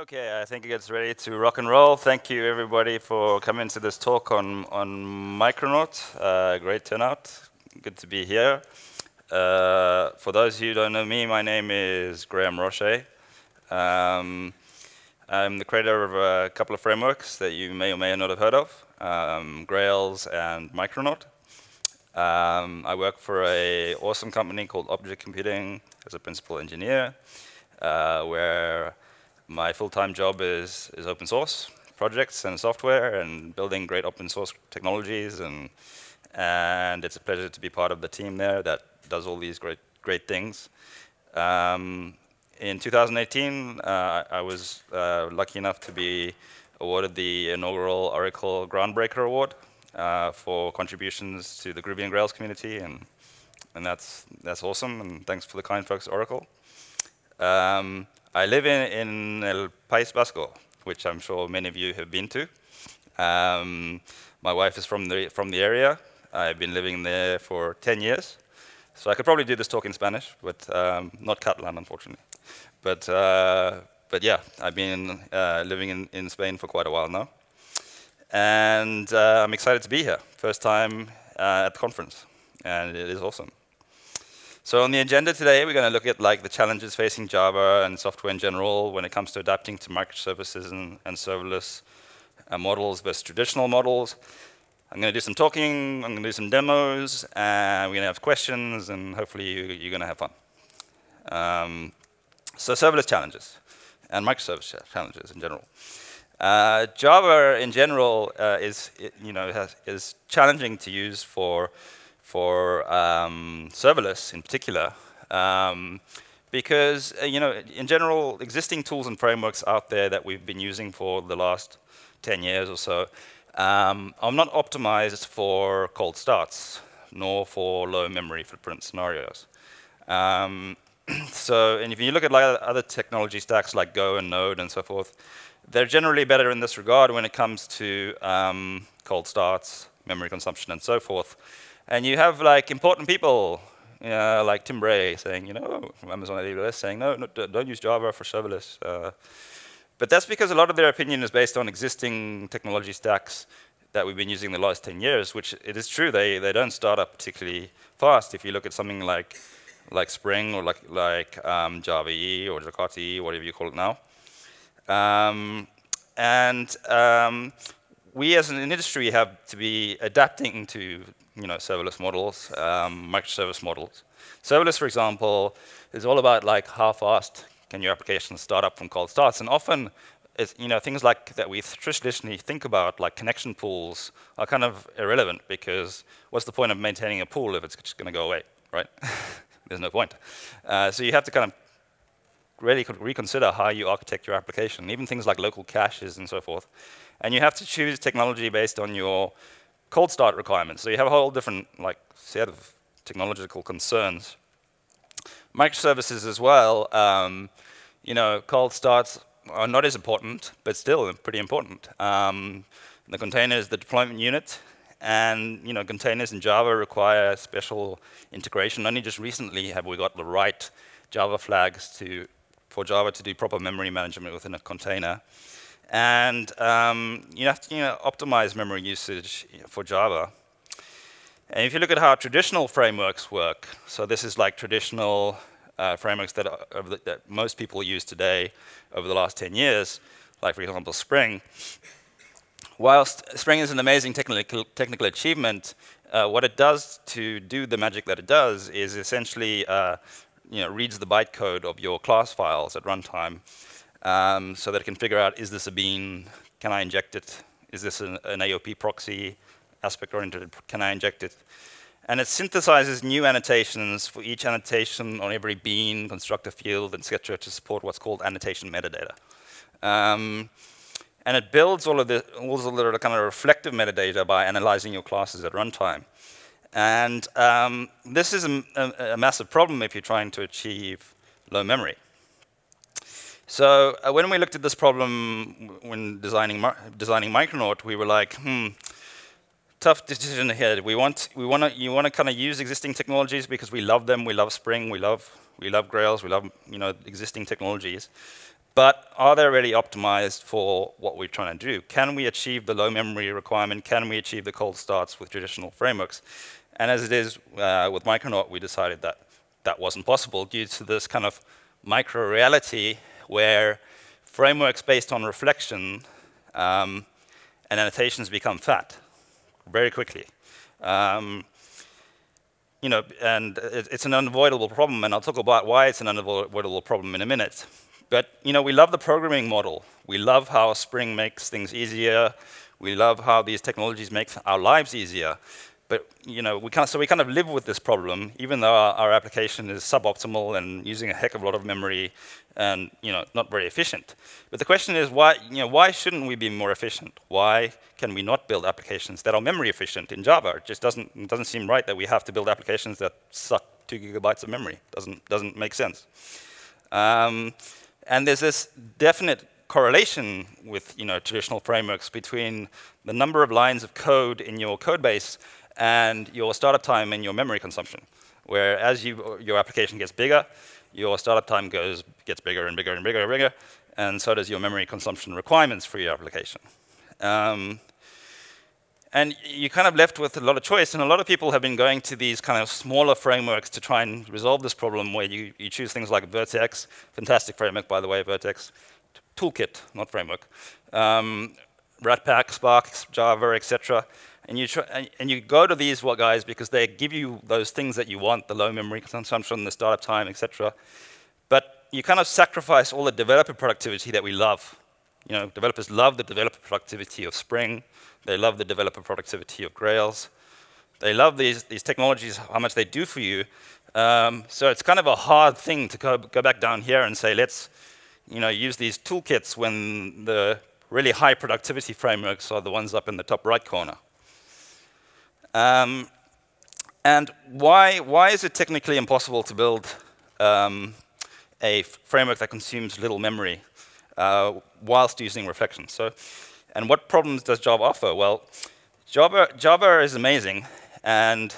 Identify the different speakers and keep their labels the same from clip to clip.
Speaker 1: Okay, I think it gets ready to rock and roll. Thank you everybody for coming to this talk on, on Micronaut. Uh, great turnout, good to be here. Uh, for those of you who don't know me, my name is Graeme Rocher. Um, I'm the creator of a couple of frameworks that you may or may not have heard of, um, Grails and Micronaut. Um, I work for an awesome company called Object Computing as a principal engineer, uh, where my full-time job is, is open source projects and software and building great open source technologies and and it's a pleasure to be part of the team there that does all these great great things. Um, in 2018, uh, I was uh, lucky enough to be awarded the inaugural Oracle Groundbreaker Award uh, for contributions to the Groovy and Grails community, and and that's that's awesome. And thanks for the kind folks at Oracle. Um, I live in, in El País Vasco, which I'm sure many of you have been to. Um, my wife is from the from the area. I've been living there for 10 years. So I could probably do this talk in Spanish, but um, not Catalan, unfortunately. But, uh, but yeah, I've been uh, living in, in Spain for quite a while now. And uh, I'm excited to be here. First time uh, at the conference, and it is awesome. So on the agenda today, we're going to look at like the challenges facing Java and software in general when it comes to adapting to microservices and, and serverless uh, models versus traditional models. I'm going to do some talking, I'm going to do some demos, and we're going to have questions, and hopefully you, are going to have fun. Um, so serverless challenges and microservice challenges in general. Uh, Java in general uh, is, you know, has, is challenging to use for, for um, serverless in particular, um, because, uh, you know, in general, existing tools and frameworks out there that we've been using for the last 10 years or so um, I'm not optimized for cold starts, nor for low memory footprint scenarios. Um, so, and if you look at like other technology stacks like Go and Node and so forth, they're generally better in this regard when it comes to um, cold starts, memory consumption, and so forth. And you have like important people, know, like Tim Bray saying, you know, Amazon AWS saying, no, no don't use Java for serverless. Uh, but that's because a lot of their opinion is based on existing technology stacks that we've been using the last 10 years, which it is true, they, they don't start up particularly fast. If you look at something like, like Spring or like, like um, Java EE or Jakarta EE, whatever you call it now. Um, and um, we as an industry have to be adapting to you know, serverless models, um, microservice models. Serverless, for example, is all about like how fast can your application start up from cold starts? And often, it's, you know, things like that we traditionally think about, like connection pools, are kind of irrelevant because what's the point of maintaining a pool if it's just going to go away, right? There's no point. Uh, so you have to kind of really reconsider how you architect your application, even things like local caches and so forth. And you have to choose technology based on your cold start requirements. So you have a whole different like set of technological concerns Microservices as well, um, you know, cold starts are not as important, but still pretty important. Um, the container is the deployment unit, and you know, containers in Java require special integration. Only just recently have we got the right Java flags to for Java to do proper memory management within a container. And um, you have to you know, optimize memory usage for Java. And if you look at how traditional frameworks work, so this is like traditional uh, frameworks that, are, that most people use today over the last 10 years, like for example Spring. Whilst Spring is an amazing technical, technical achievement, uh, what it does to do the magic that it does is essentially uh, you know, reads the bytecode of your class files at runtime um, so that it can figure out, is this a bean? Can I inject it? Is this an, an AOP proxy? aspect-oriented, can I inject it? And it synthesizes new annotations for each annotation on every bean, constructor field, and etc., to support what's called annotation metadata. Um, and it builds all of the all of the kind of reflective metadata by analyzing your classes at runtime. And um, this is a, a, a, massive problem if you're trying to achieve low memory. So uh, when we looked at this problem when designing, designing Micronaut, we were like, hmm, tough decision ahead. We want, we want to, you want to kind of use existing technologies because we love them. We love Spring. We love, we love Grails. We love, you know, existing technologies. but are they really optimized for what we're trying to do? Can we achieve the low memory requirement? Can we achieve the cold starts with traditional frameworks? And as it is uh, with Micronaut, we decided that that wasn't possible due to this kind of micro reality where frameworks based on reflection um, and annotations become fat very quickly. Um, you know, and it, it's an unavoidable problem, and I'll talk about why it's an unavoidable problem in a minute. But you know, we love the programming model. We love how Spring makes things easier. We love how these technologies make our lives easier. But you know, we kind of, so we kind of live with this problem, even though our, our, application is suboptimal and using a heck of a lot of memory and you know, not very efficient. But the question is, why, you know, why shouldn't we be more efficient? Why can we not build applications that are memory efficient in Java? It just doesn't, it doesn't seem right that we have to build applications that suck two gigabytes of memory. Doesn't, doesn't make sense. Um, and there's this definite correlation with you know, traditional frameworks between the number of lines of code in your code base and your startup time and your memory consumption. Where as you, your application gets bigger, your startup time goes, gets bigger and bigger and bigger and bigger, and so does your memory consumption requirements for your application. Um, and you're kind of left with a lot of choice, and a lot of people have been going to these kind of smaller frameworks to try and resolve this problem where you, you choose things like Vert.x, fantastic framework, by the way, Vert.x, toolkit, not framework, um, Ratpack, Spark, Java, etc. And you, and, and you go to these guys because they give you those things that you want, the low memory consumption, the startup time, etc. But you kind of sacrifice all the developer productivity that we love. You know, developers love the developer productivity of Spring, they love the developer productivity of Grails. They love these, these technologies, how much they do for you. Um, so it's kind of a hard thing to go, go back down here and say, let's you know, use these toolkits when the really high productivity frameworks are the ones up in the top right corner. Um, and why, why is it technically impossible to build um, a framework that consumes little memory uh, whilst using reflection? So and what problems does Java offer? Well, Java, Java is amazing, and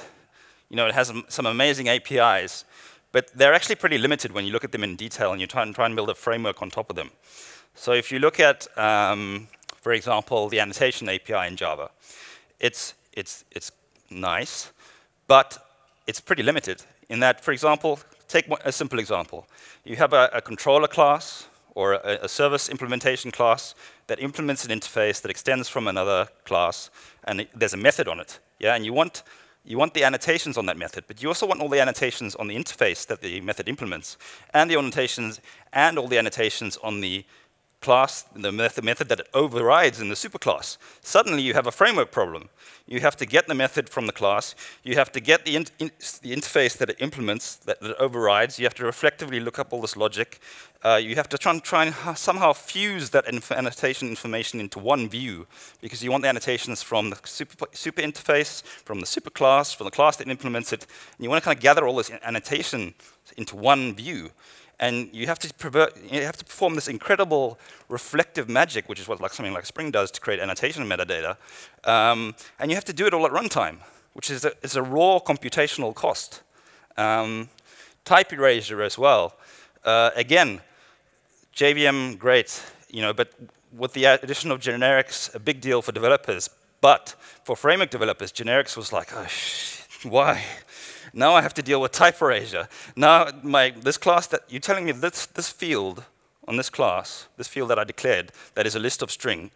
Speaker 1: you know, it has some amazing APIs, but they're actually pretty limited when you look at them in detail and you try and, try and build a framework on top of them. So if you look at, um, for example, the annotation API in Java, it's, it's, it's nice, but it's pretty limited in that, for example, take a simple example. You have a, a controller class or a, a, service implementation class that implements an interface that extends from another class, and it, there's a method on it. Yeah, and you want you want the annotations on that method, but you also want all the annotations on the interface that the method implements, and the annotations and all the annotations on the class, the method, that it overrides in the superclass. Suddenly you have a framework problem. You have to get the method from the class. You have to get the, in, in, the interface that it implements, that, that, it overrides. You have to reflectively look up all this logic. Uh, you have to try and, try and somehow fuse that inf annotation information into one view because you want the annotations from the super, super interface, from the superclass, from the class that implements it. And you want to kind of gather all this annotation into one view and you have to pervert, you have to perform this incredible reflective magic, which is what like something like Spring does to create annotation metadata, um, and you have to do it all at runtime, which is a, is a raw computational cost. Um, type erasure as well. Uh, again, JVM great, you know, but with the addition of generics, a big deal for developers. But for framework developers, generics was like, oh, why? Now I have to deal with type erasure. Now my, this class that you're telling me this, this field on this class, this field that I declared, that is a list of string,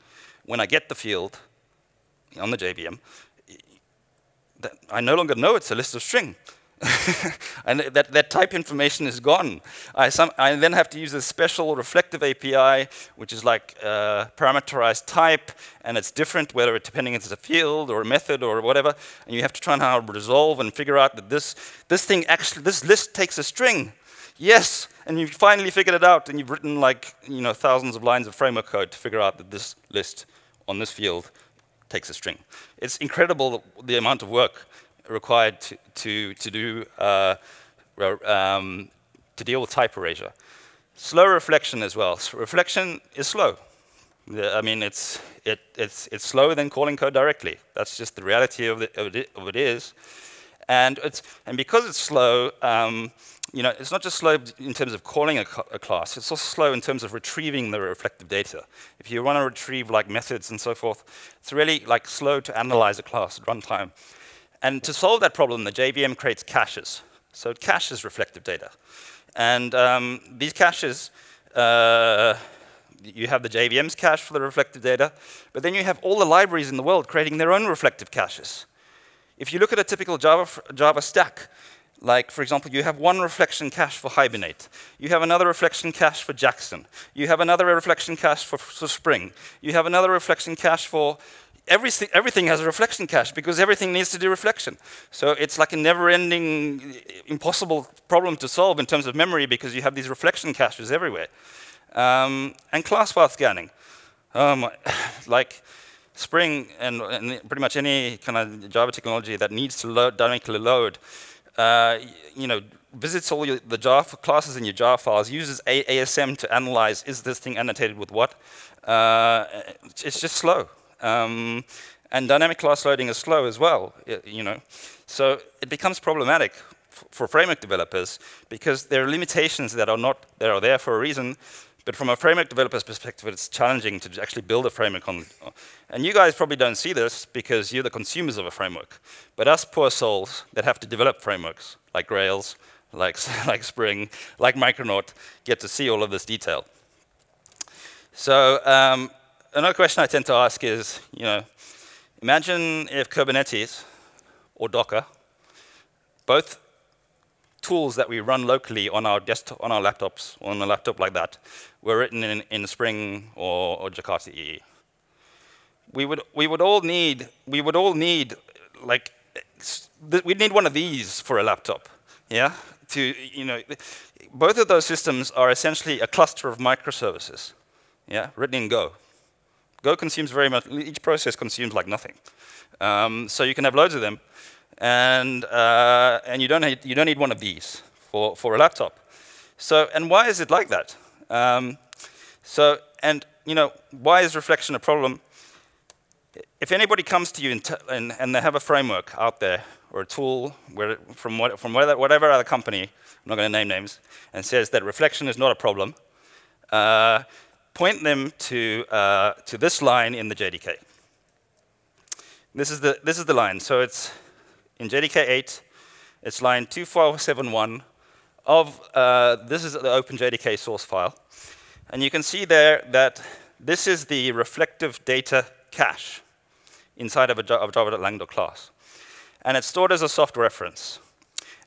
Speaker 1: when I get the field on the JVM, I no longer know it's a list of string. and that, that type information is gone. I, some, I, then have to use a special reflective API, which is like uh, parameterized type, and it's different whether it depending if it's a field or a method or whatever. And you have to try and how resolve and figure out that this this thing actually this list takes a string. Yes, and you finally figured it out, and you've written like you know thousands of lines of framework code to figure out that this list on this field takes a string. It's incredible the amount of work required to, to, to do uh, um, to deal with type erasure. Slow reflection as well. Reflection is slow. I mean, it's, it, it's, it's slower than calling code directly. That's just the reality of, the, of, it, of it is. And, it's, and because it's slow, um, you know, it's not just slow in terms of calling a, a, class, it's also slow in terms of retrieving the reflective data. If you want to retrieve like methods and so forth, it's really like slow to analyze a class at runtime. And to solve that problem, the JVM creates caches. So it caches reflective data. And um, these caches, uh, you have the JVM's cache for the reflective data, but then you have all the libraries in the world creating their own reflective caches. If you look at a typical Java, Java stack, like, for example, you have one reflection cache for Hibernate. You have another reflection cache for Jackson. You have another reflection cache for, for Spring. You have another reflection cache for everything, everything has a reflection cache because everything needs to do reflection. So it's like a never-ending, impossible problem to solve in terms of memory because you have these reflection caches everywhere. Um, and class path scanning. Um, like Spring and, and, pretty much any kind of Java technology that needs to load, dynamically load, uh, you know, visits all your, the Java classes in your Java files, uses ASM to analyze is this thing annotated with what. Uh, it's just slow. Um, and dynamic class loading is slow as well, you know. So it becomes problematic for framework developers because there are limitations that are not that are there for a reason. But from a framework developer's perspective, it's challenging to actually build a framework on. And you guys probably don't see this because you're the consumers of a framework. But us poor souls that have to develop frameworks like Grails, like, like Spring, like Micronaut, get to see all of this detail. So um, another question I tend to ask is, you know, imagine if Kubernetes or Docker, both tools that we run locally on our desktop, on our laptops, on a laptop like that, were written in, in Spring or, or Jakarta EE. We would, we would all need, we would all need, like, we'd need one of these for a laptop, yeah? To, you know, both of those systems are essentially a cluster of microservices, yeah, written in Go. Go consumes very much, each process consumes like nothing. Um, so you can have loads of them, and, uh, and you, don't need, you don't need one of these for, for a laptop. So, and why is it like that? Um, so, and you know, why is reflection a problem? If anybody comes to you and, and, they have a framework out there or a tool where, from, what, from whatever other company, I'm not going to name names, and says that reflection is not a problem, uh, point them to, uh, to this line in the JDK. This is the, this is the line. So it's in JDK 8, it's line 2471 of, uh, this is the OpenJDK source file. And you can see there that this is the reflective data cache inside of a Java.lang class. And it's stored as a soft reference.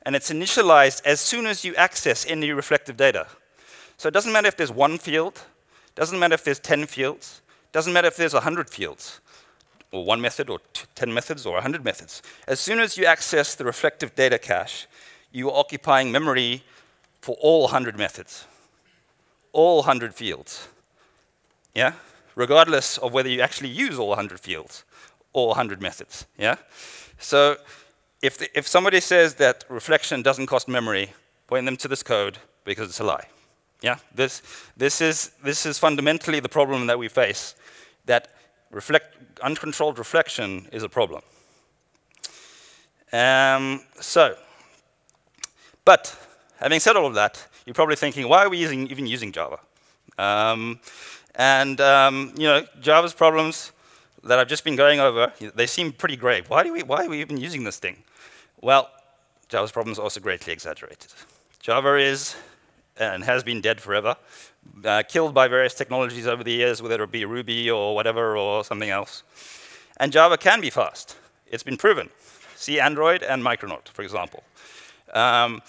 Speaker 1: And it's initialized as soon as you access any reflective data. So it doesn't matter if there's one field, doesn't matter if there's 10 fields. Doesn't matter if there's 100 fields, or one method, or 10 methods, or 100 methods. As soon as you access the reflective data cache, you are occupying memory for all 100 methods, all 100 fields. Yeah? Regardless of whether you actually use all 100 fields, all 100 methods. Yeah? So if, the, if somebody says that reflection doesn't cost memory, point them to this code because it's a lie. Yeah, this, this, is, this is fundamentally the problem that we face, that reflect, uncontrolled reflection is a problem. Um, so, but having said all of that, you're probably thinking, why are we using, even using Java? Um, and um, you know, Java's problems that I've just been going over, they seem pretty grave. Why, do we, why are we even using this thing? Well, Java's problems are also greatly exaggerated. Java is and has been dead forever, uh, killed by various technologies over the years, whether it be Ruby or whatever or something else. And Java can be fast. It's been proven. See Android and Micronaut, for example. Um,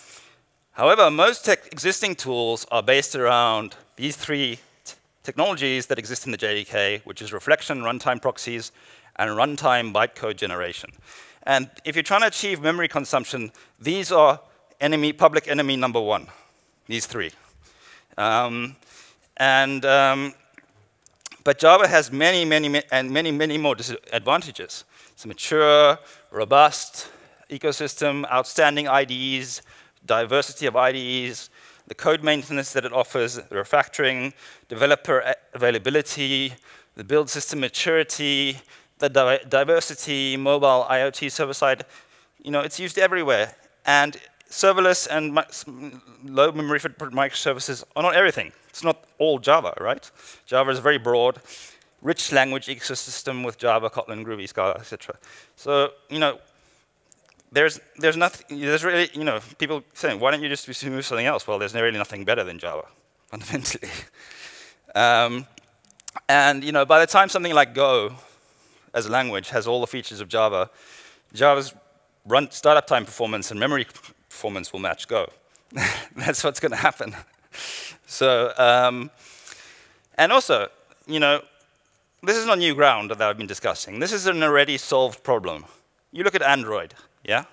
Speaker 1: however, most existing tools are based around these three technologies that exist in the JDK, which is reflection, runtime proxies, and runtime bytecode generation. And if you're trying to achieve memory consumption, these are enemy, public enemy number one these three. Um, and, um, but Java has many, many, and many, many more advantages. It's a mature, robust ecosystem, outstanding IDEs, diversity of IDEs, the code maintenance that it offers, the refactoring, developer availability, the build system maturity, the di diversity, mobile IoT server-side. you know, it's used everywhere. And serverless and low memory footprint microservices are not everything. It's not all Java, right? Java is very broad, rich language ecosystem with Java, Kotlin, Groovy, Scala, etc. So, you know, there's there's nothing. There's really, you know, people saying, why don't you just move something else? Well, there's really nothing better than Java, fundamentally. um, and you know, by the time something like Go, as a language, has all the features of Java, Java's run startup time performance and memory performance will match Go. That's what's going to happen. so, um, and also, you know, this is not new ground that I've been discussing. This is an already solved problem. You look at Android, yeah?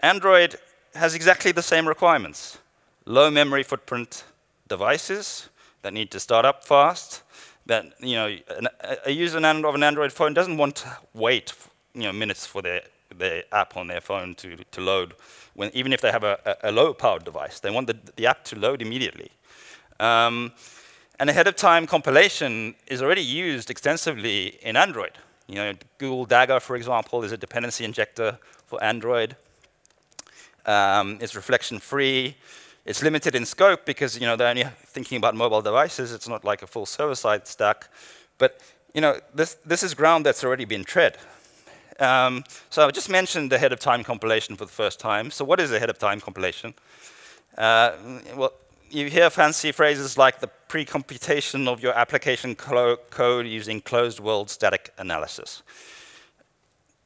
Speaker 1: Android has exactly the same requirements. Low memory footprint devices that need to start up fast, that, you know, an, a user of an Android phone doesn't want to wait, you know, minutes for their, their app on their phone to, to load when, even if they have a, a, a low-powered device. They want the, the, app to load immediately. Um, and ahead-of-time compilation is already used extensively in Android. You know, Google Dagger, for example, is a dependency injector for Android. Um, it's reflection-free. It's limited in scope because you know they're only thinking about mobile devices. It's not like a full server-side stack. But you know, this, this is ground that's already been tread. Um, so I just mentioned ahead of time compilation for the first time. So what is ahead of time compilation? Uh, well, you hear fancy phrases like the pre-computation of your application code using closed world static analysis.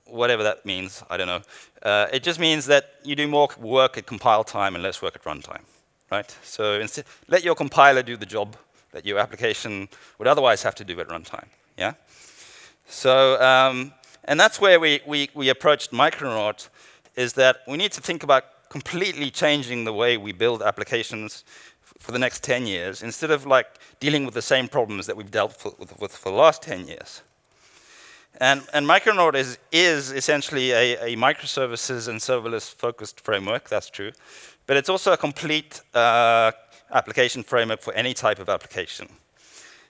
Speaker 1: Whatever that means, I don't know. Uh, it just means that you do more work at compile time and less work at runtime, right? So instead, let your compiler do the job that your application would otherwise have to do at runtime, yeah? So um, and that's where we, we, we approached Micronaut, is that we need to think about completely changing the way we build applications for the next 10 years, instead of like dealing with the same problems that we've dealt with, with for the last 10 years. And, and Micronaut is, is essentially a, a, microservices and serverless focused framework, that's true. But it's also a complete uh, application framework for any type of application.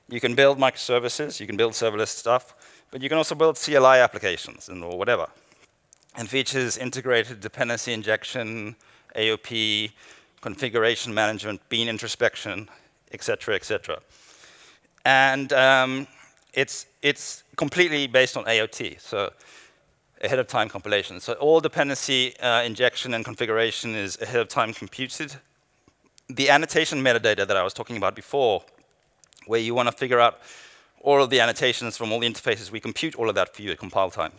Speaker 1: You can build microservices, you can build serverless stuff, but you can also build CLI applications and, or whatever. And features integrated dependency injection, AOP, configuration management, bean introspection, etc., etc. And um, it's, it's completely based on AOT, so ahead of time compilation. So all dependency uh, injection and configuration is ahead of time computed. The annotation metadata that I was talking about before, where you want to figure out all of the annotations from all the interfaces, we compute all of that for you at compile time.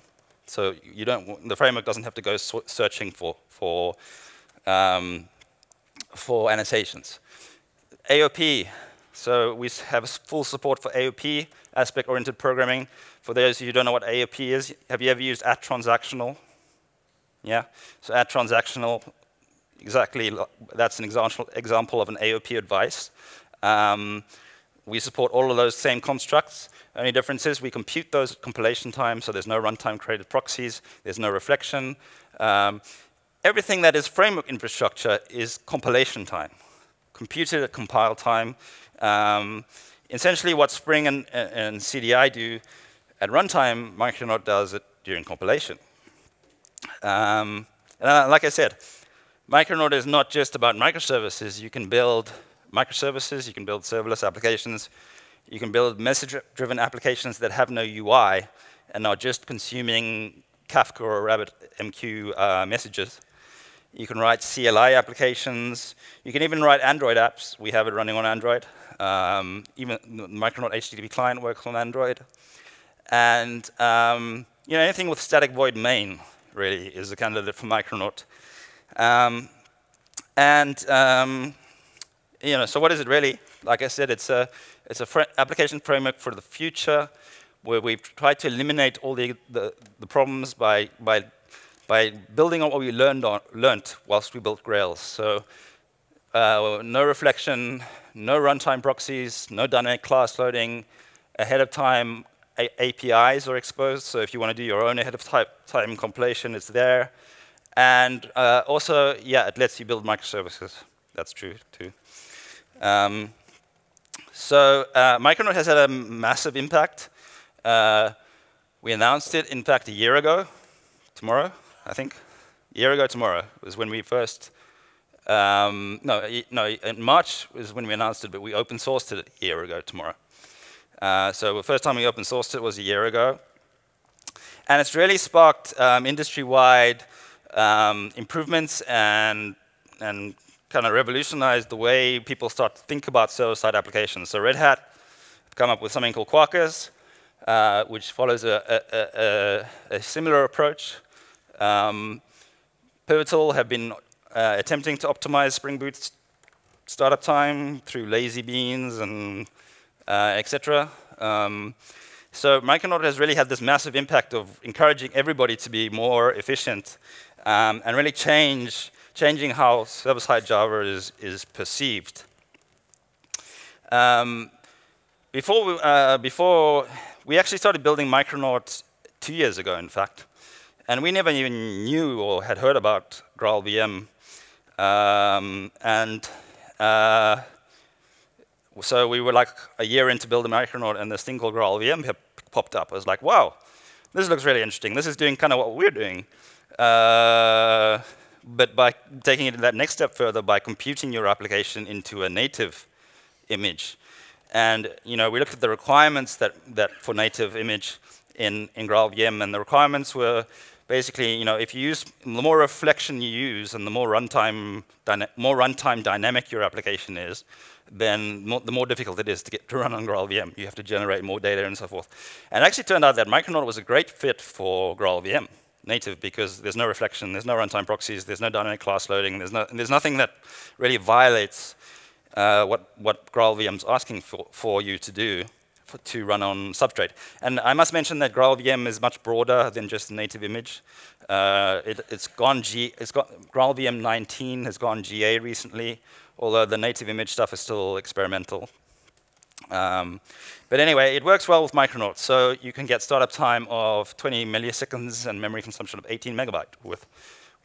Speaker 1: So you don't, the framework doesn't have to go searching for, for, um, for annotations. AOP, so we have full support for AOP, aspect-oriented programming. For those who don't know what AOP is, have you ever used at transactional? Yeah, so at transactional, exactly, that's an example, example of an AOP advice. Um, we support all of those same constructs. Only difference is we compute those compilation times, so there's no runtime created proxies, there's no reflection. Um, everything that is framework infrastructure is compilation time, computed at compile time. Um, essentially what Spring and, and, CDI do at runtime, Micronaut does it during compilation. Um, and uh, like I said, Micronaut is not just about microservices. You can build microservices, you can build serverless applications, you can build message-driven applications that have no UI and are just consuming Kafka or RabbitMQ uh, messages. You can write CLI applications. You can even write Android apps. We have it running on Android. Um, even Micronaut HTTP client works on Android. And um, you know, anything with static void main really is a candidate for Micronaut. Um, and um, you know, so what is it really? Like I said, it's a, it's a fr application framework for the future where we've tried to eliminate all the, the, the problems by, by, by building on what we learned, on, whilst we built Grails. So uh, no reflection, no runtime proxies, no dynamic class loading, ahead of time A APIs are exposed, so if you want to do your own ahead of time compilation, it's there. And uh, also, yeah, it lets you build microservices. That's true, too. Um, so uh, Micronaut has had a massive impact. Uh, we announced it, in fact, a year ago, tomorrow, I think. A year ago tomorrow was when we first, um, no, no, in March was when we announced it, but we open sourced it a year ago tomorrow. Uh, so the first time we open sourced it was a year ago. And it's really sparked um, industry-wide um, improvements and, and kind of revolutionized the way people start to think about server-side applications. So Red Hat come up with something called Quarkus, uh, which follows a, a, a, a similar approach. Um, Pivotal have been uh, attempting to optimize Spring Boot startup time through lazy beans and uh, etc. Um, so Micronaut has really had this massive impact of encouraging everybody to be more efficient um, and really change, changing how server-side Java is, is perceived. Um, before, we, uh, before we actually started building Micronaut two years ago, in fact, and we never even knew or had heard about GraalVM. Um, and uh, so we were like a year into building Micronaut, and this thing called GraalVM popped up. I was like, wow, this looks really interesting. This is doing kind of what we're doing. Uh, but by taking it that next step further, by computing your application into a native image. And you know, we looked at the requirements that, that for native image in, in GraalVM, and the requirements were basically, you know, if you use the more reflection you use and the more runtime more runtime dynamic your application is, then more, the more difficult it is to get to run on GraalVM. You have to generate more data and so forth. And it actually turned out that Micronaut was a great fit for GraalVM native because there's no reflection, there's no runtime proxies, there's no dynamic class loading, there's, no, there's nothing that really violates uh, what, what GraalVM is asking for, for you to do for, to run on Substrate. And I must mention that GraalVM is much broader than just native image. Uh, it, has gone G, it's got GraalVM 19 has gone GA recently, although the native image stuff is still experimental. Um, but anyway, it works well with Micronauts. So you can get startup time of 20 milliseconds and memory consumption of 18 megabyte with,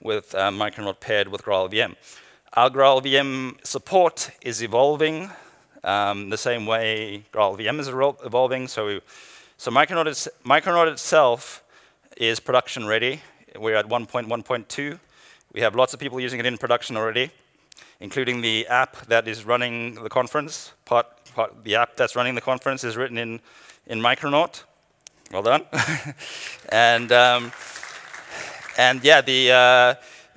Speaker 1: with uh, Micronaut paired with GraalVM. Our GraalVM support is evolving um, the same way GraalVM is evolving. So, so Micronaut, is, Micronaut itself is production ready. We're at 1.1.2. We have lots of people using it in production already, including the app that is running the conference. Part, part the app that's running the conference is written in, in Micronaut. Well done. and, um, and yeah, the, uh,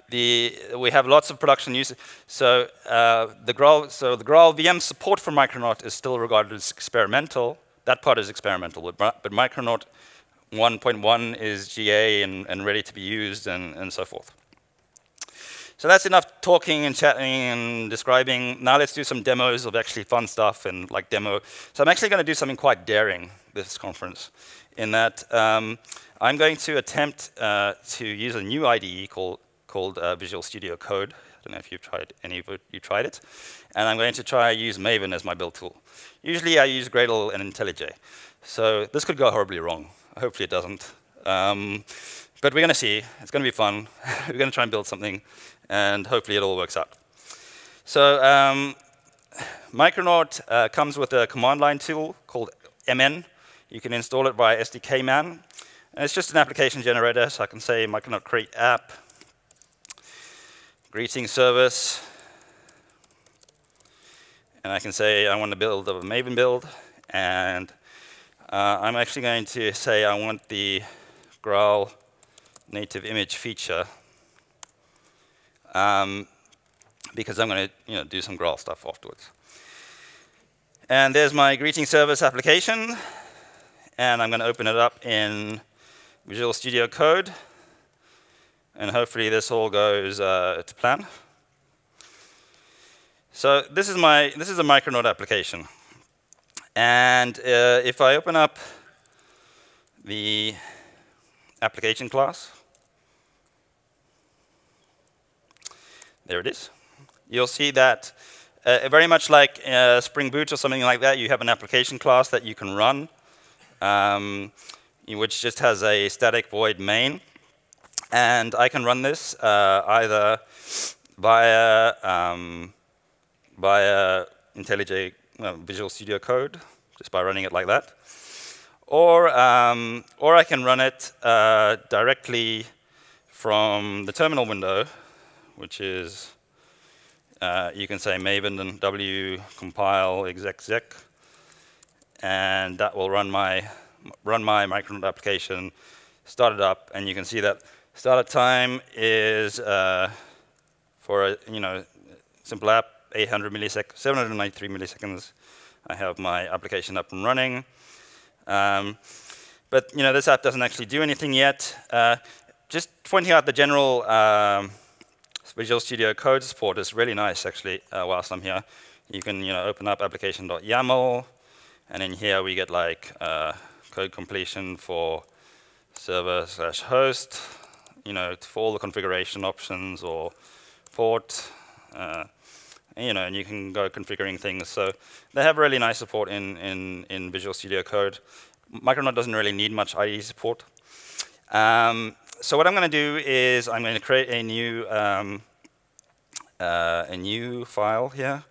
Speaker 1: the, we have lots of production use. So uh, the Graal, so the Graal VM support for Micronaut is still regarded as experimental. That part is experimental, but, but Micronaut 1.1 is GA and, and, ready to be used and, and so forth. So that's enough talking and chatting and describing. Now let's do some demos of actually fun stuff and like demo. So I'm actually going to do something quite daring this conference in that um, I'm going to attempt uh, to use a new IDE called called uh, Visual Studio Code. I don't know if you've tried any of you tried it. And I'm going to try use Maven as my build tool. Usually I use Gradle and IntelliJ. So this could go horribly wrong. Hopefully it doesn't. Um, but we're going to see. It's going to be fun. we're going to try and build something, and hopefully it all works out. So um, Micronaut uh, comes with a command line tool called MN. You can install it via SDKMAN. And it's just an application generator, so I can say Micronaut create app, greeting service. And I can say I want to build a Maven build. And uh, I'm actually going to say I want the Graal native image feature. Um, because I'm going to you know, do some Graal stuff afterwards. And there's my greeting service application. And I'm going to open it up in Visual Studio Code. And hopefully this all goes uh, to plan. So this is my this is a Micronaut application. And uh, if I open up the application class, there it is. You'll see that uh, very much like uh, Spring Boot or something like that, you have an application class that you can run, um, which just has a static void main. And I can run this uh, either via, um, via IntelliJ Visual Studio Code, just by running it like that. Or, um, or I can run it uh, directly from the terminal window, which is, uh, you can say maven and w compile exec and that will run my run my Micronaut application, start it up, and you can see that startup time is uh, for a you know simple app 800 milliseconds, 793 milliseconds. I have my application up and running. Um, but you know this app doesn't actually do anything yet. Uh, just pointing out the general um, Visual Studio Code support is really nice actually. Uh, whilst I'm here, you can you know open up application.yaml, and in here we get like uh, code completion for server slash host, you know, for all the configuration options or port, uh, you know, and you can go configuring things. So they have really nice support in, in, in Visual Studio Code. Micronaut doesn't really need much IDE support. Um, so what I'm going to do is I'm going to create a new um, uh, a new file here,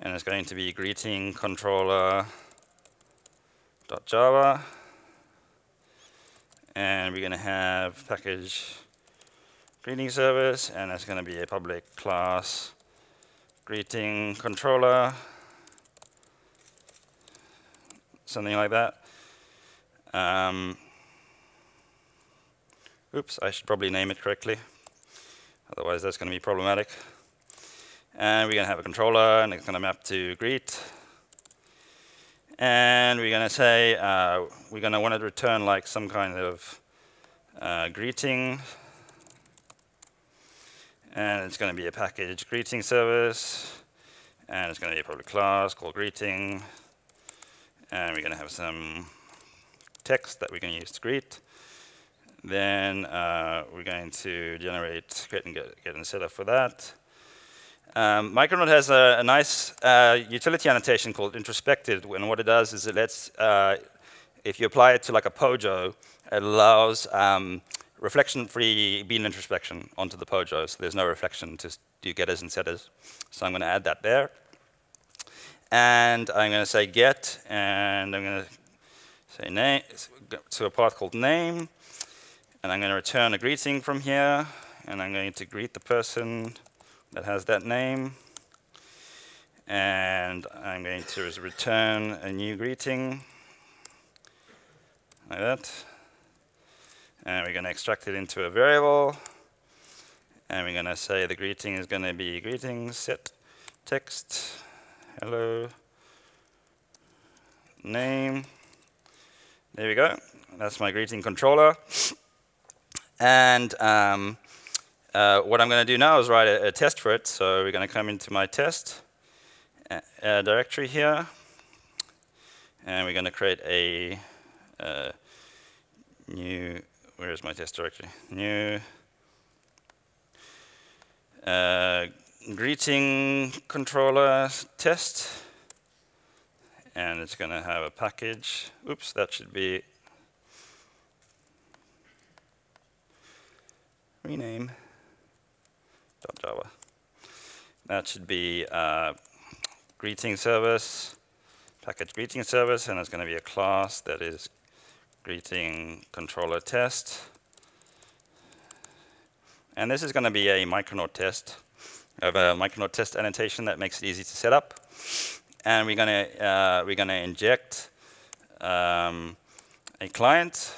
Speaker 1: and it's going to be greeting controller .java. And we're going to have package greeting service, and it's going to be a public class greeting controller, something like that. Um, oops, I should probably name it correctly. Otherwise, that's going to be problematic. And we're going to have a controller, and it's going to map to greet. And we're going to say uh, we're going to want to return like some kind of uh, greeting. And it's going to be a package greeting service. And it's going to be a public class called greeting. And we're going to have some text that we can use to greet. Then uh, we're going to generate, get and get, get set up for that. Um, Micronaut has a, a nice uh, utility annotation called introspected, and what it does is it lets, uh, if you apply it to like a Pojo, it allows um, reflection-free bean introspection onto the Pojo, so there's no reflection to do getters and setters. So I'm going to add that there. And I'm going to say get, and I'm going to say name to a path called name, and I'm going to return a greeting from here, and I'm going to greet the person that has that name. And I'm going to return a new greeting, like that. And we're going to extract it into a variable. And we're going to say the greeting is going to be greeting set text, hello, name. There we go. That's my greeting controller. And um, uh, what I'm going to do now is write a, a, test for it. So we're going to come into my test uh, directory here. And we're going to create a uh, new, where is my test directory? New uh, greeting controller test. And it's going to have a package. Oops, that should be rename. Java. That should be uh, greeting service, package greeting service, and it's going to be a class that is greeting controller test. And this is going to be a Micronaut test. I have a Micronaut test annotation that makes it easy to set up. And we're going to uh, we're going to inject um, a client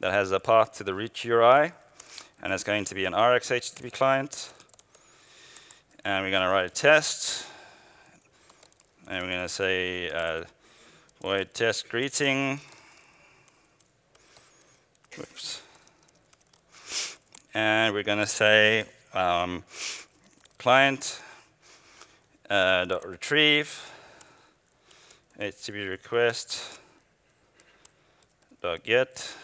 Speaker 1: that has a path to the reach URI and it's going to be an RX HTTP client. And we're going to write a test. And we're going to say uh, void test greeting. Oops. And we're going to say um, client uh, dot retrieve HTTP request dot get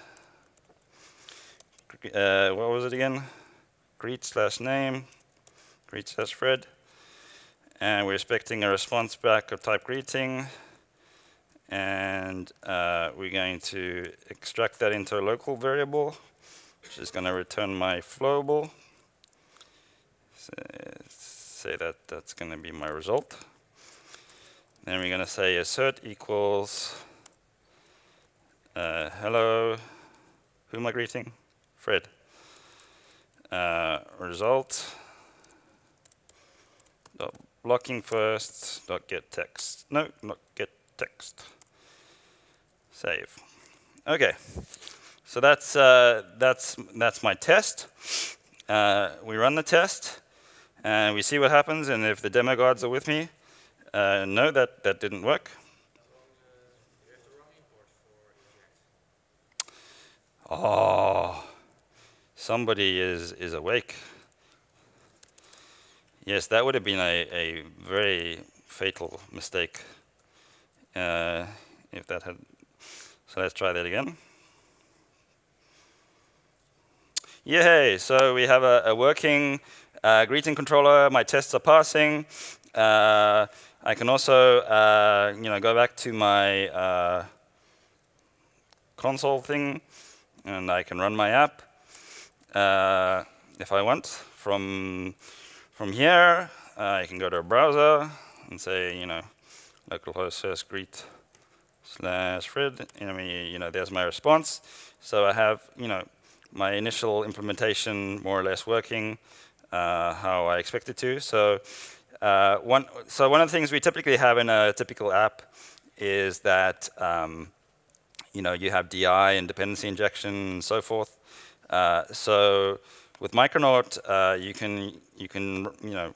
Speaker 1: uh, what was it again? Greet slash name, greet slash Fred. And we're expecting a response back of type greeting. And uh, we're going to extract that into a local variable, which is going to return my flowable. So, say that that's going to be my result. Then we're going to say assert equals uh, hello, who am I greeting? Fred. uh, result dot blocking first dot get text. No, not get text. Save. Okay, so that's uh, that's that's my test. Uh, we run the test, and we see what happens. And if the demo guards are with me, uh, no, that that didn't work. Oh, somebody is is awake. Yes, that would have been a, a very fatal mistake uh, if that had. So let's try that again. Yay, so we have a, a working uh, greeting controller. My tests are passing. Uh, I can also uh, you know, go back to my uh, console thing and I can run my app uh, if I want from from here, uh, I can go to a browser and say, you know, localhost first greet slash Fred. I mean, you know, there's my response. So I have, you know, my initial implementation more or less working uh, how I expect it to. So uh, one, so one of the things we typically have in a typical app is that, um, you know, you have DI and dependency injection and so forth. Uh, so with Micronaut, uh, you can you can you know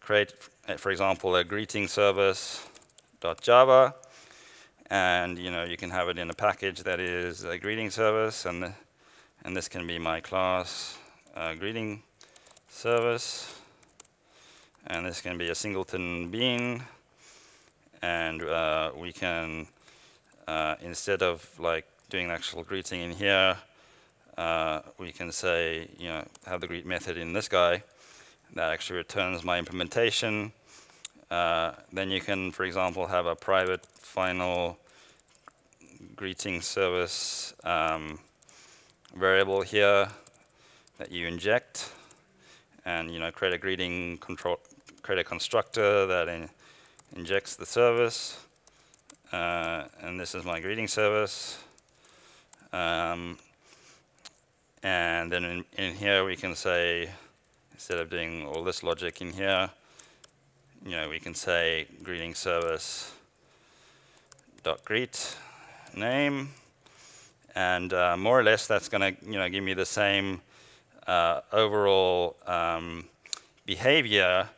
Speaker 1: create, for example, a greeting service .java, and you know you can have it in a package that is a greeting service, and the, and this can be my class uh, greeting service, and this can be a singleton bean, and uh, we can uh, instead of like doing actual greeting in here uh, we can say, you know, have the greet method in this guy that actually returns my implementation. Uh, then you can, for example, have a private final greeting service um, variable here that you inject and you know create a greeting control create a constructor that in, injects the service uh, and this is my greeting service um, and then in, in here we can say, instead of doing all this logic in here, you know, we can say greeting service dot greet name, and uh, more or less that's going to you know give me the same uh, overall um, behavior.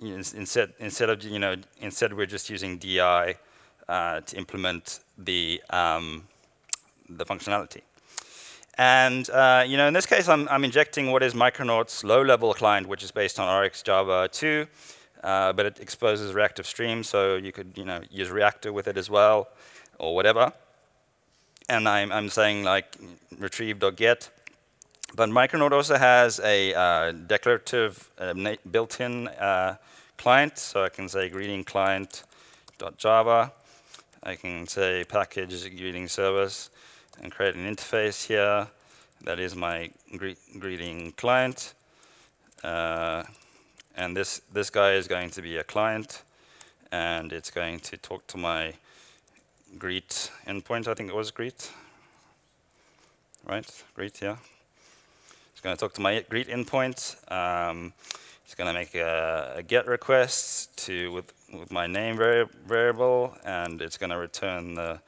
Speaker 1: Instead, instead of you know, instead we're just using di uh, to implement the um, the functionality. And uh, you know, in this case, I'm, I'm, injecting what is Micronaut's low-level client, which is based on RxJava 2, uh, but it exposes reactive stream, so you could you know use Reactor with it as well, or whatever. And I'm, I'm saying like retrieve.get. But Micronaut also has a uh, declarative uh, built-in uh, client, so I can say greeting client.java. I can say package greeting service and create an interface here. That is my gre greeting client. Uh, and this, this guy is going to be a client, and it's going to talk to my greet endpoint, I think it was greet. Right, greet, yeah. It's going to talk to my greet endpoint. Um, it's going to make a, a, get request to with, with my name vari variable, and it's going to return the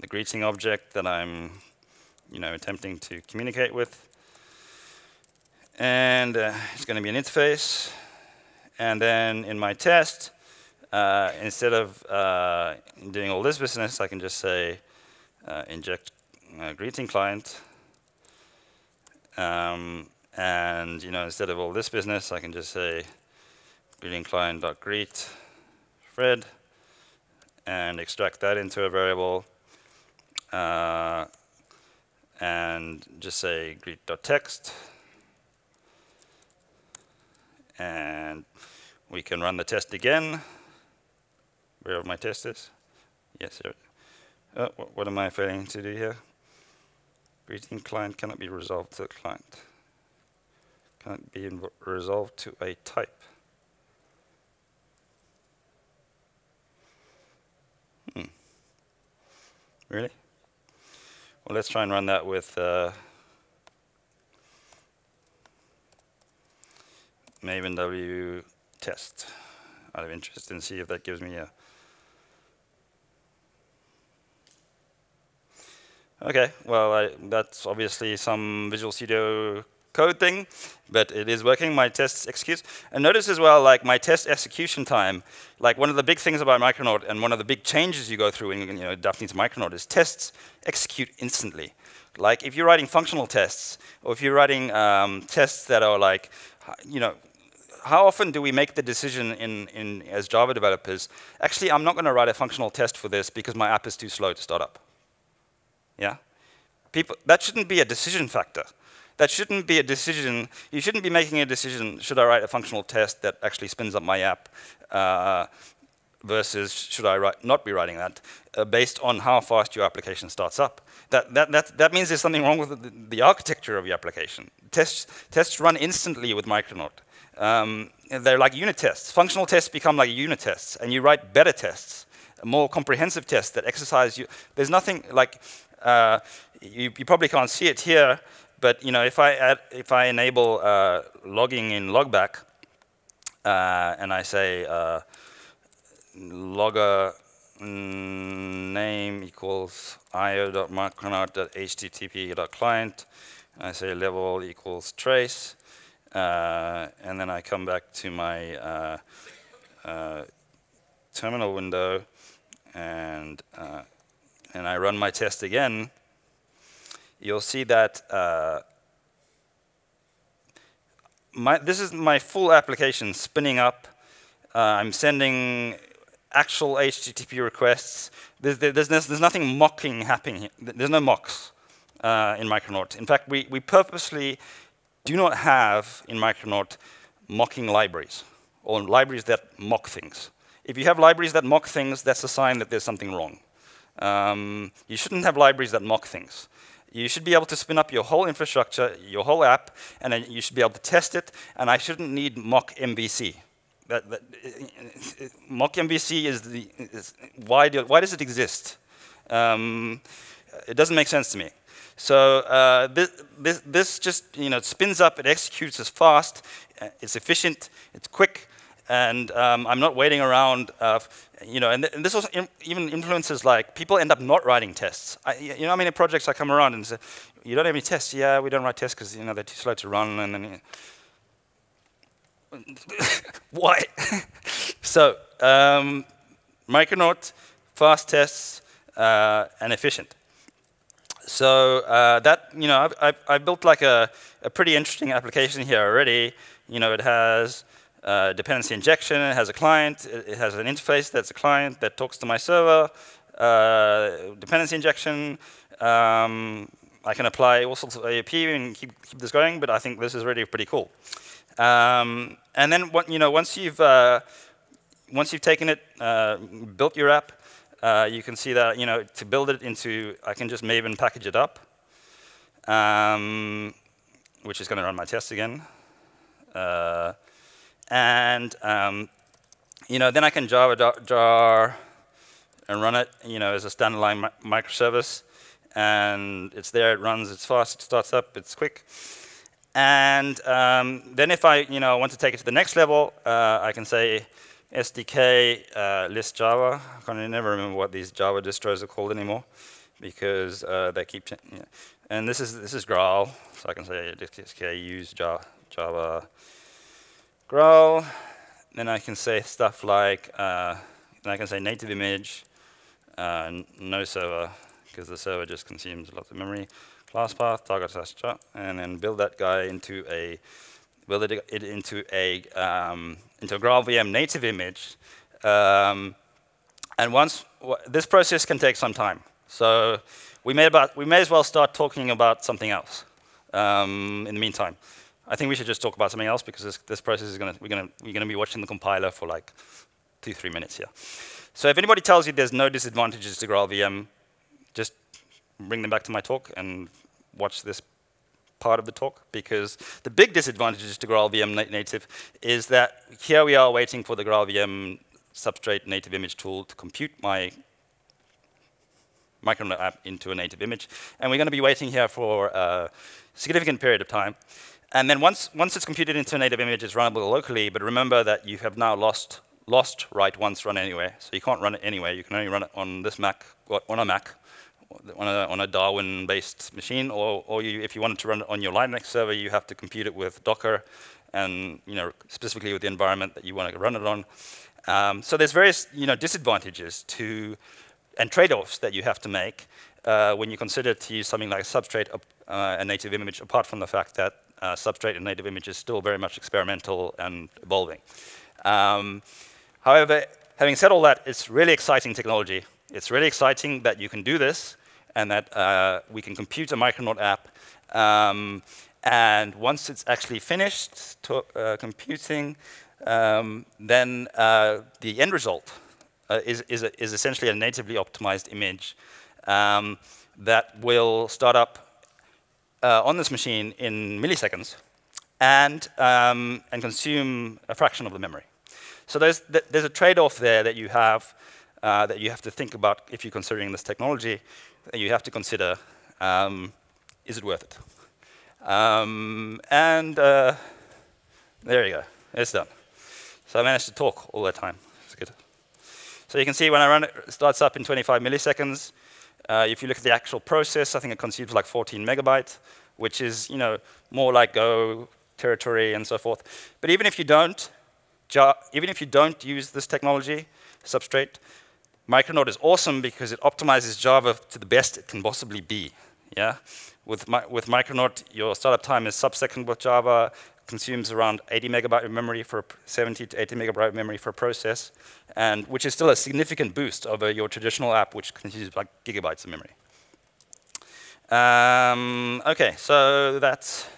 Speaker 1: the greeting object that I'm you know, attempting to communicate with. And uh, it's going to be an interface. And then in my test, uh, instead of uh, doing all this business, I can just say uh, inject greeting client. Um, and you know, instead of all this business, I can just say greeting client.greet Fred and extract that into a variable uh, and just say greet.text. And we can run the test again. Where my test is? Yes. Oh, what am I failing to do here? Greeting client cannot be resolved to the client. Cannot be resolved to a type. Hmm. Really? Well, let's try and run that with uh, Maven W test out of interest and see if that gives me a Okay, well, I, that's obviously some Visual Studio code thing, but it is working. My tests execute. And notice as well, like my test execution time, like one of the big things about Micronaut and one of the big changes you go through in you know, Daphne to Micronaut is tests execute instantly. Like if you're writing functional tests, or if you're writing um, tests that are like, you know, how often do we make the decision in, in, as Java developers, actually, I'm not going to write a functional test for this because my app is too slow to start up. Yeah? People, that shouldn't be a decision factor. That shouldn't be a decision. You shouldn't be making a decision, should I write a functional test that actually spins up my app uh, versus should I write, not be writing that, uh, based on how fast your application starts up. That, that, that, that means there's something wrong with the, the architecture of your application. Tests, tests run instantly with Micronaut. Um, they're like unit tests. Functional tests become like unit tests, and you write better tests, more comprehensive tests that exercise you. There's nothing like uh, you, you, probably can't see it here, but you know, if I add, if I enable uh, logging in logback, uh, and I say uh, logger name equals io.micronaut.http.client, I say level equals trace, uh, and then I come back to my uh, terminal window and and I run my test again, you'll see that uh, my, this is my full application spinning up. Uh, I'm sending actual HTTP requests. There's, there's, there's, nothing mocking happening. Here. There's no mocks uh, in Micronaut. In fact, we, we purposely do not have in Micronaut mocking libraries or libraries that mock things. If you have libraries that mock things, that's a sign that there's something wrong. Um, you shouldn't have libraries that mock things. You should be able to spin up your whole infrastructure, your whole app, and then you should be able to test it, and I shouldn't need mock MVC. That, that, mock MVC is the, is, why, do, why does it exist? Um, it doesn't make sense to me. So uh, this, this, this, just you know, spins up, it executes as fast, uh, it's efficient, it's quick, and um, I'm not waiting around. Uh, you know, and, th and this also even influences like people end up not writing tests. I, you know, how many projects I come around and say, "You don't have any tests?" Yeah, we don't write tests because you know they're too slow to run, and then. Why? so, um, Micronaut, fast tests, uh, and efficient. So uh, that you know, I've, I've, I've built like a, a pretty interesting application here already. You know, it has uh, dependency injection, it has a client, it, has an interface that's a client that talks to my server, uh, dependency injection, um, I can apply all sorts of AOP and keep, keep, this going, but I think this is really pretty cool. Um, and then what, you know, once you've uh, once you've taken it, uh, built your app, uh, you can see that you know to build it into, I can just Maven package it up, um, which is going to run my test again. Uh, and um, you know, then I can Java jar and run it, you know, as a standalone mi microservice. And it's there, it runs, it's fast, it starts up, it's quick. And um, then if I, you know, want to take it to the next level, uh, I can say SDK uh, list Java. I can never remember what these Java distros are called anymore because uh, they keep. Know. And this is this is Graal, so I can say SDK use Java, Graal. Then I can say stuff like, uh, I can say native image, uh, no server, because the server just consumes lots of memory. Class path, target slash and then build that guy into a, build it, into a, um, into a VM native image. Um, and once, this process can take some time. So we may, about, we may as well start talking about something else um, in the meantime. I think we should just talk about something else because this, this process is going to, we're going to we're going to be watching the compiler for like two, three minutes here. So if anybody tells you there's no disadvantages to GraalVM, just bring them back to my talk and watch this part of the talk because the big disadvantages to GraalVM na native is that here we are waiting for the GraalVM substrate native image tool to compute my Micronaut app into a native image. And we're going to be waiting here for a significant period of time. And then once, once it's computed into a native image, it's runnable locally, but remember that you have now lost, lost write once, run anywhere. So you can't run it anywhere. You can only run it on this Mac, on a Mac, on a, on a Darwin-based machine, or, or you, if you wanted to run it on your Linux server, you have to compute it with Docker, and you know specifically with the environment that you want to run it on. Um, so there's various you know disadvantages to and trade-offs that you have to make uh, when you consider to use something like Substrate, uh, a native image, apart from the fact that uh, Substrate and native image is still very much experimental and evolving. Um, however, having said all that, it's really exciting technology. It's really exciting that you can do this and that uh, we can compute a Micronaut app. Um, and once it's actually finished uh, computing, um, then uh, the end result uh, is, is, a, is, essentially a natively optimized image um, that will start up uh, on this machine in milliseconds and, um, and consume a fraction of the memory. So there's, th there's a trade-off there that you have uh, that you have to think about if you're considering this technology. You have to consider, um, is it worth it? Um, and uh, there you go, it's done. So I managed to talk all the time. It's good. So you can see when I run it, it starts up in 25 milliseconds. Uh, if you look at the actual process, I think it consumes like 14 megabytes, which is you know more like Go territory and so forth. But even if you don't, even if you don't use this technology, Substrate, Micronaut is awesome because it optimizes Java to the best it can possibly be. Yeah, with with Micronaut, your startup time is sub-second with Java consumes around 80 megabyte of memory for 70 to 80 megabyte of memory for a process, and which is still a significant boost over your traditional app, which consumes like gigabytes of memory. Um, okay, so that's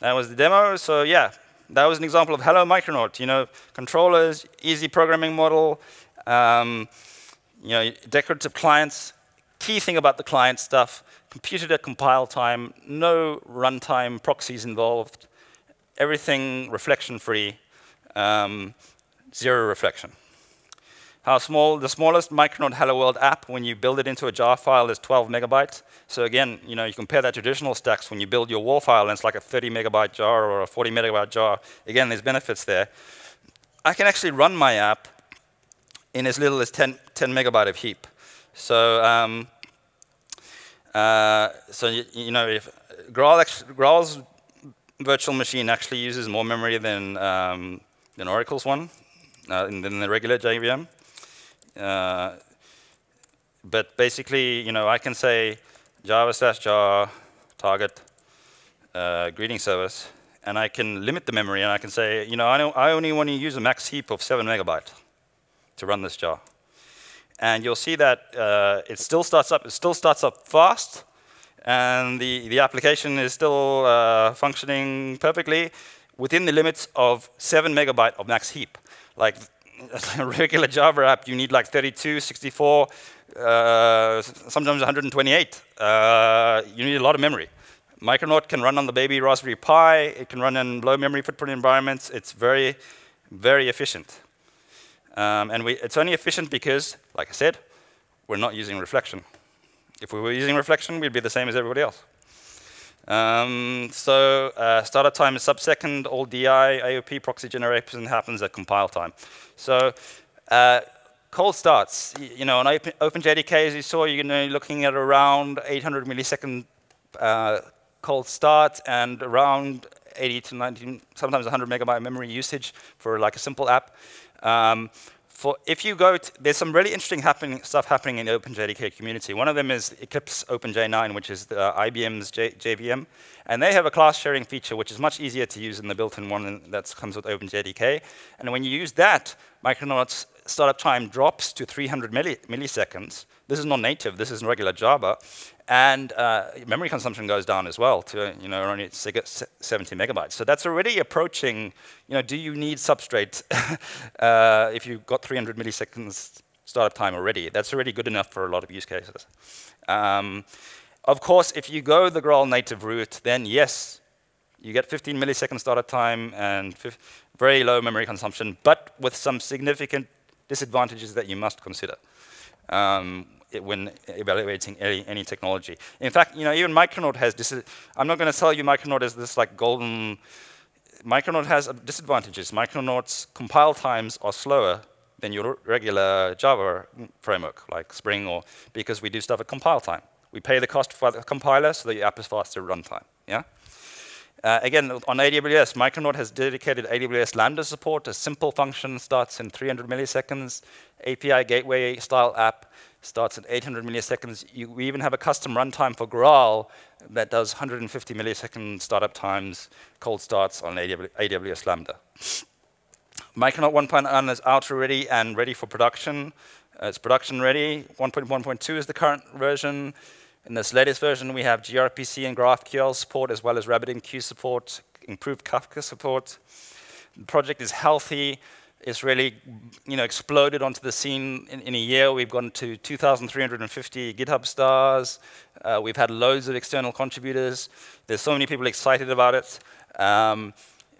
Speaker 1: that was the demo. So yeah, that was an example of Hello Micronaut. You know, controllers, easy programming model. Um, you know, declarative clients. Key thing about the client stuff: computed at compile time, no runtime proxies involved everything reflection-free, um, zero reflection. How small, the smallest Micronaut Hello World app, when you build it into a jar file, is 12 megabytes. So again, you know, you compare that to traditional stacks, when you build your WAR file, and it's like a 30 megabyte jar or a 40 megabyte jar. Again, there's benefits there. I can actually run my app in as little as 10, 10 megabyte of heap. So, um, uh, so you, you, know, if Graal, actually, Graal's virtual machine actually uses more memory than, um, than Oracle's one, uh, than the regular JVM. Uh, but basically, you know, I can say Java slash jar target uh, greeting service, and I can limit the memory, and I can say, you know, I, I only want to use a max heap of 7 megabyte to run this jar. And you'll see that uh, it still starts up, it still starts up fast, and the, the application is still uh, functioning perfectly within the limits of 7 megabyte of max heap. Like a regular Java app, you need like 32, 64, uh, sometimes 128. Uh, you need a lot of memory. Micronaut can run on the baby Raspberry Pi. It can run in low memory footprint environments. It's very, very efficient. Um, and we, it's only efficient because, like I said, we're not using reflection. If we were using reflection, we'd be the same as everybody else. Um, so uh, startup time is sub-second, all DI, AOP proxy generation happens at compile time. So uh, cold starts, you know, on Open, OpenJDK, as you saw, you're looking at around 800 millisecond uh, cold start and around 80 to 90, sometimes 100 megabyte memory usage for like a simple app. Um, for if you go, there's some really interesting happening, stuff happening in the OpenJDK community. One of them is Eclipse OpenJ9, which is the, uh, IBM's J JVM. And they have a class sharing feature, which is much easier to use than the built-in one that comes with OpenJDK. And when you use that, Micronaut's startup time drops to 300 milli milliseconds. This is not native, this is regular Java. And uh, memory consumption goes down as well to you know only 70 megabytes. So that's already approaching. You know, do you need substrate uh, if you've got 300 milliseconds startup time already? That's already good enough for a lot of use cases. Um, of course, if you go the Graal native route, then yes, you get 15 millisecond startup time and very low memory consumption, but with some significant disadvantages that you must consider. Um, when evaluating any, any, technology. In fact, you know, even Micronaut has this. I'm not going to tell you Micronaut is this like golden. Micronaut has disadvantages. Micronaut's compile times are slower than your regular Java framework, like Spring, or because we do stuff at compile time. We pay the cost for the compiler so the app is faster runtime. Yeah. Uh, again, on AWS, Micronaut has dedicated AWS Lambda support. A simple function starts in 300 milliseconds. API gateway style app starts at 800 milliseconds. You, we even have a custom runtime for Graal that does 150 millisecond startup times, cold starts on AWS Lambda. Micronaut 1.1 is out already and ready for production. Uh, it's production ready. 1.1.2 is the current version. In this latest version, we have gRPC and GraphQL support, as well as RabbitMQ support, improved Kafka support. The project is healthy. It's really you know, exploded onto the scene in, in a year. We've gone to 2,350 GitHub stars. Uh, we've had loads of external contributors. There's so many people excited about it. Um,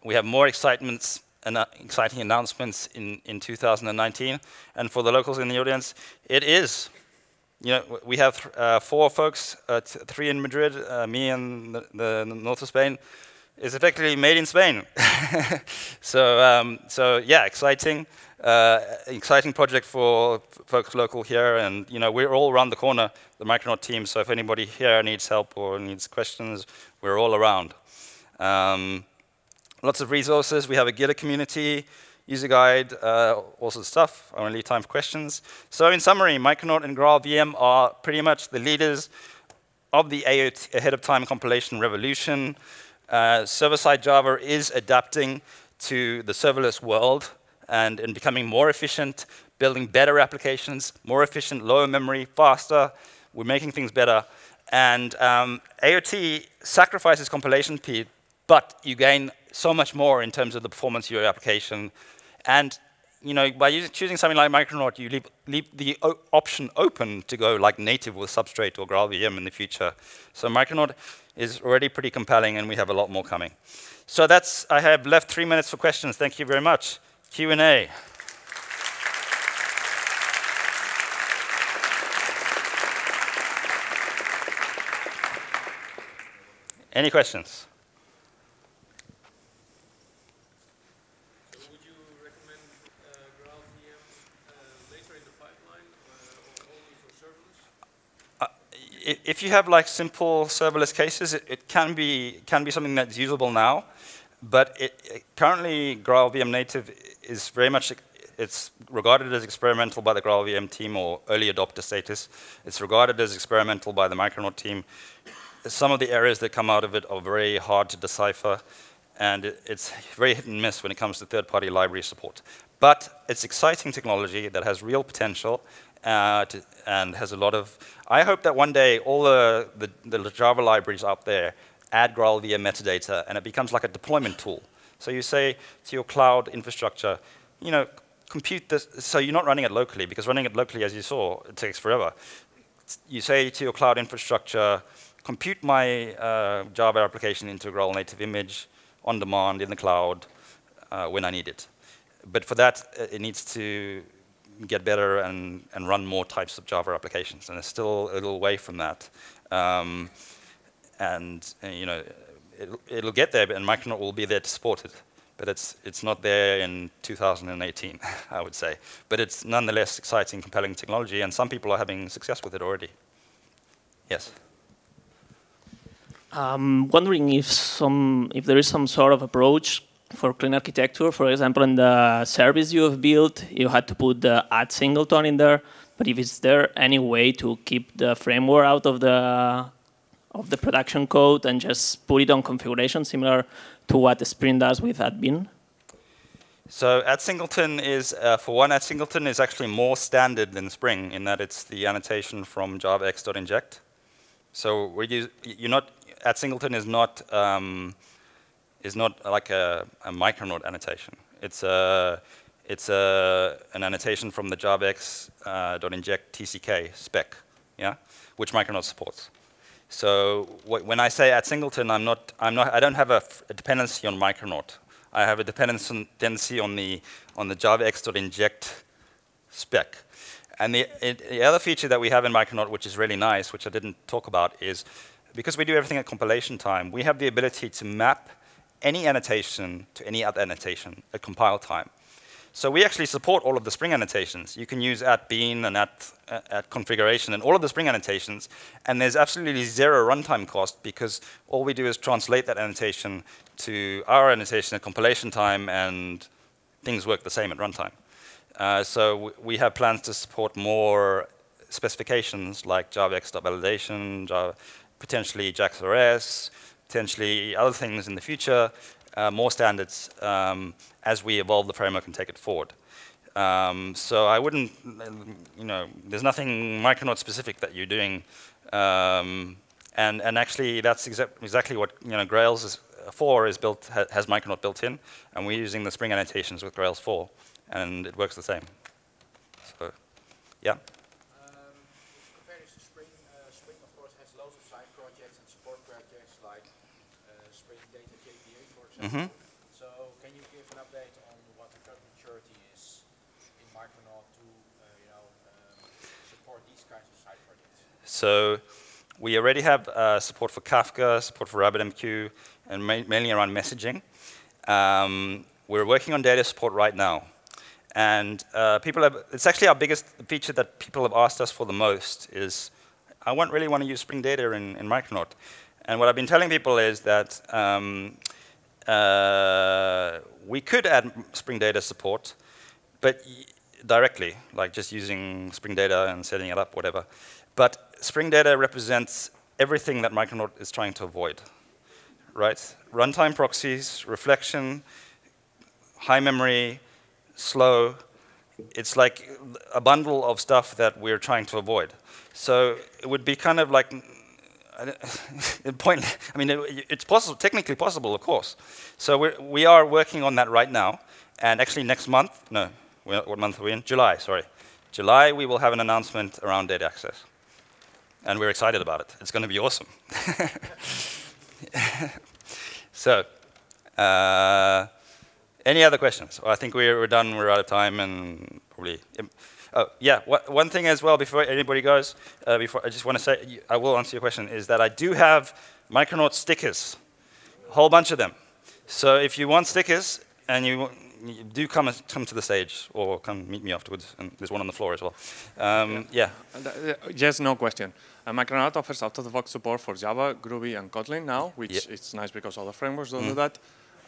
Speaker 1: we have more excitements and uh, exciting announcements in, in 2019. And for the locals in the audience, it is you know, we have uh, four folks, uh, three in Madrid, uh, me and the, the, north of Spain. It's effectively made in Spain. so, um, so yeah, exciting, uh, exciting project for folks local here, and you know, we're all around the corner, the Micronaut team. So if anybody here needs help or needs questions, we're all around. Um, lots of resources. We have a Gitter community user guide, uh, all sorts of stuff. I leave time for questions. So in summary, Micronaut and Graal VM are pretty much the leaders of the AOT ahead of time compilation revolution. Uh, Server-side Java is adapting to the serverless world and, and becoming more efficient, building better applications, more efficient, lower memory, faster. We're making things better. And um, AOT sacrifices compilation speed, but you gain so much more in terms of the performance of your application, and you know, by using, choosing something like Micronaut, you leave, leave the option open to go like native with Substrate or GraalVM in the future. So Micronaut is already pretty compelling, and we have a lot more coming. So that's, I have left three minutes for questions. Thank you very much. Q&A. Any questions? If you have like simple serverless cases, it, it, can be can be something that's usable now, but it, it currently GraalVM native is very much it's regarded as experimental by the GraalVM team or early adopter status. It's regarded as experimental by the Micronaut team. Some of the areas that come out of it are very hard to decipher, and it, it's very hit and miss when it comes to third-party library support. But it's exciting technology that has real potential uh, to, and has a lot of I hope that one day all the, the, the Java libraries out there add GraalVM metadata, and it becomes like a deployment tool. So you say to your cloud infrastructure, you know, compute this. So you're not running it locally, because running it locally, as you saw, it takes forever. You say to your cloud infrastructure, compute my uh, Java application into Graal native image on demand in the cloud uh, when I need it. But for that, uh, it needs to get better and, and run more types of Java applications. And it's still a little way from that. Um, and, and, you know, it'll, it'll, get there, and Micronaut will be there to support it. But it's, it's not there in 2018, I would say. But it's nonetheless exciting, compelling technology, and some people are having success with it already. Yes?
Speaker 2: I'm wondering if, some, if there is some sort of approach for clean architecture, for example, in the service you have built, you had to put the at singleton in there. But if is there any way to keep the framework out of the of the production code and just put it on configuration similar to what Spring does with at-bean?
Speaker 1: So at singleton is, uh, for one, at singleton is actually more standard than Spring in that it's the annotation from javax.inject. So we use, you're not, at singleton is not um, is not like a, a Micronaut annotation. It's a it's a, an annotation from the JavaX.inject uh, TCK spec, yeah, which Micronaut supports. So when I say at singleton, I'm not, I'm not, I don't have a, dependency on Micronaut. I have a dependency on the on the JavaX.inject spec, And the, it, the other feature that we have in Micronaut, which is really nice, which I didn't talk about, is because we do everything at compilation time, we have the ability to map any annotation to any other annotation at compile time. So we actually support all of the Spring annotations. You can use at bean and at, uh, at configuration and all of the Spring annotations, and there's absolutely zero runtime cost because all we do is translate that annotation to our annotation at compilation time, and things work the same at runtime. Uh, so we have plans to support more specifications like JavaX.validation, Java, potentially JAX-RS, potentially other things in the future, uh, more standards um, as we evolve the framework and take it forward. Um, so I wouldn't, you know, there's nothing Micronaut specific that you're doing. Um, and, and actually, that's exa exactly what, you know, Grails is, 4 is built, ha has Micronaut built in, and we're using the Spring annotations with Grails 4, and it works the same. So, yeah.
Speaker 3: Mm -hmm. So can you give an update on what the current maturity is in Micronaut to uh, you know, um, support these kinds of side projects?
Speaker 1: So we already have uh, support for Kafka, support for RabbitMQ, and ma mainly around messaging. Um, we're working on data support right now. And uh, people have, it's actually our biggest feature that people have asked us for the most is, I won't really want to use Spring Data in, in Micronaut. And what I've been telling people is that um, uh, we could add Spring Data support, but directly, like just using Spring Data and setting it up, whatever. But Spring Data represents everything that Micronaut is trying to avoid, right? Runtime proxies, reflection, high memory, slow. It's like a bundle of stuff that we're trying to avoid. So it would be kind of like point, I mean, it, it's possible, technically possible, of course. So we're, we are working on that right now. And actually next month, no, what month are we in? July, sorry. July, we will have an announcement around data access. And we're excited about it. It's going to be awesome. so, uh, any other questions? Well, I think we're, we're done. We're out of time, and probably Oh, yeah, one thing as well before anybody goes, uh, before I just want to say, I will answer your question, is that I do have Micronaut stickers, a whole bunch of them. So if you want stickers and you, you do come come to the stage or come meet me afterwards, and there's one on the floor as well. Um, yeah.
Speaker 4: yeah. Yes, no question. Uh, Micronaut offers out-of-the-box support for Java, Groovy, and Kotlin now, which yeah. it's nice because other frameworks don't mm. do that.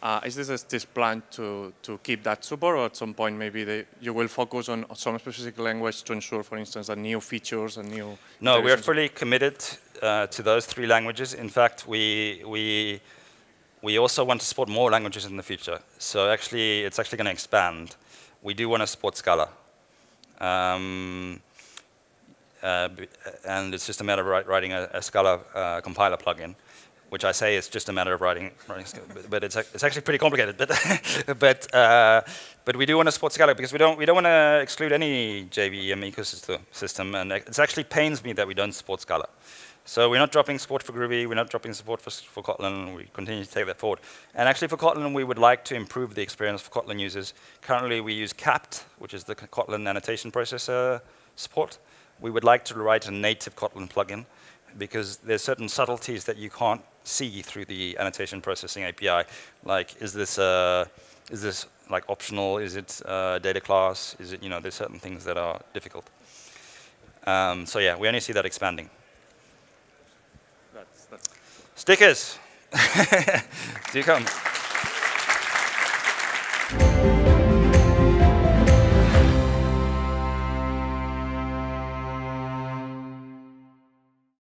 Speaker 4: Uh, is this this plan to, to keep that support, or at some point maybe they, you will focus on some specific language to ensure, for instance, that new features and new...
Speaker 1: No, we are fully committed uh, to those three languages. In fact, we, we, we also want to support more languages in the future. So actually, it's actually going to expand. We do want to support Scala. Um, uh, and it's just a matter of writing a, a Scala uh, compiler plugin which I say is just a matter of writing, writing but it's, it's actually pretty complicated. But but uh, but we do want to support Scala because we don't we don't want to exclude any JVM ecosystem, and it actually pains me that we don't support Scala. So we're not dropping support for Groovy, we're not dropping support for, for Kotlin, we continue to take that forward. And actually for Kotlin, we would like to improve the experience for Kotlin users. Currently we use KAPT, which is the Kotlin annotation processor support. We would like to write a native Kotlin plugin because there's certain subtleties that you can't see through the annotation processing API. Like, is this uh, is this like optional? Is it uh, data class? Is it you know? There's certain things that are difficult. Um, so yeah, we only see that expanding. That's, that's Stickers. Do you come.